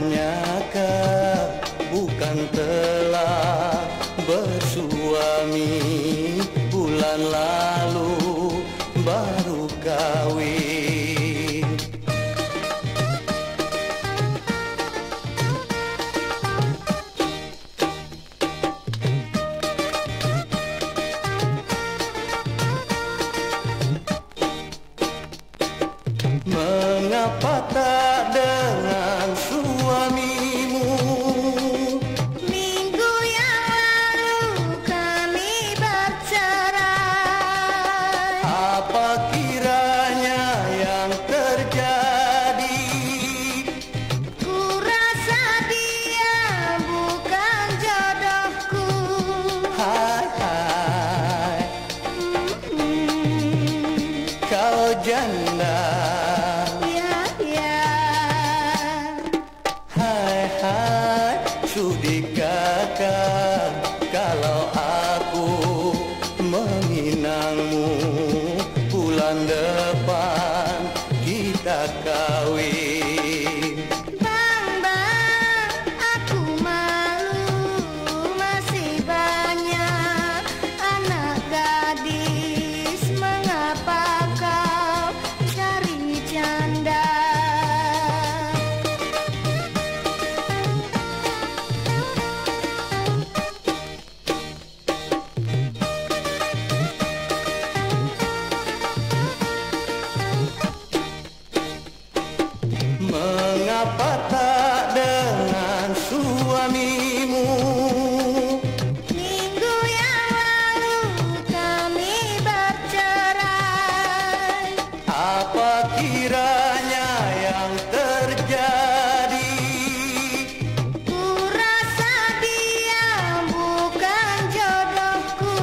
Bukannya bukan telah bersuami. Bulan lalu baru kawin. Janda Ya, ya. Hai, hai, sudikah kalau aku menginangmu bulan depan kita akan Kenapa dengan suamimu? Minggu yang lalu kami bercerai. Apa kiranya yang terjadi? Ku dia bukan jodohku.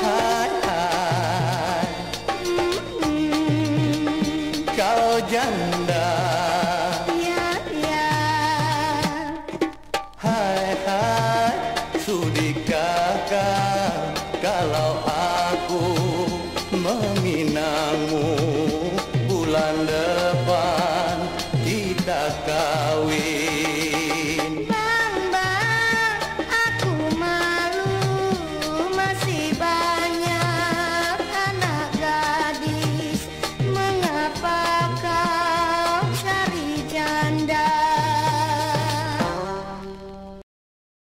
Hai, Kau janda. amor.